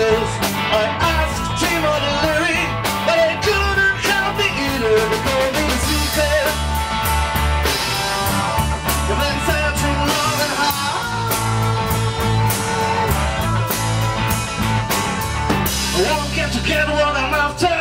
places. I asked Timo to Larry, but I couldn't help the eater to call me a secret. You've been searching long and hard. I won't get together get what I'm after.